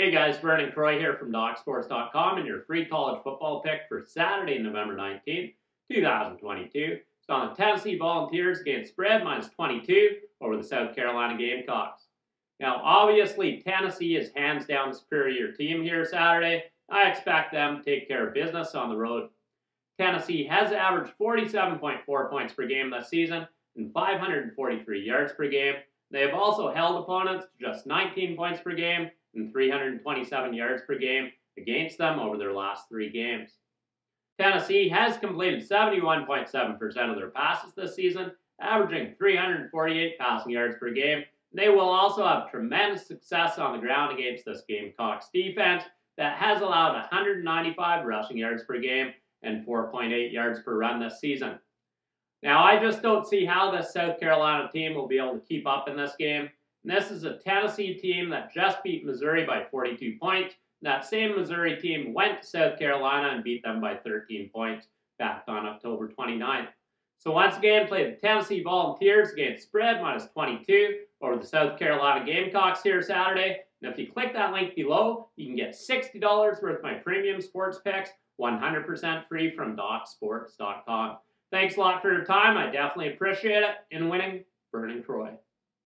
Hey guys, Vernon Croy here from DocSports.com and your free college football pick for Saturday, November 19th, 2022. It's on the Tennessee Volunteers against spread minus 22 over the South Carolina Gamecocks. Now, obviously, Tennessee is hands down the superior team here Saturday. I expect them to take care of business on the road. Tennessee has averaged 47.4 points per game this season and 543 yards per game. They have also held opponents to just 19 points per game and 327 yards per game against them over their last three games. Tennessee has completed 71.7% of their passes this season, averaging 348 passing yards per game. They will also have tremendous success on the ground against this Gamecocks defense that has allowed 195 rushing yards per game and 4.8 yards per run this season. Now, I just don't see how this South Carolina team will be able to keep up in this game. And this is a Tennessee team that just beat Missouri by 42 points. That same Missouri team went to South Carolina and beat them by 13 points back on October 29th. So once again, play the Tennessee Volunteers against spread minus 22 over the South Carolina Gamecocks here Saturday. And if you click that link below, you can get $60 worth of my premium sports picks, 100% free from DocSports.com. Thanks a lot for your time. I definitely appreciate it. In winning, Vernon Croy.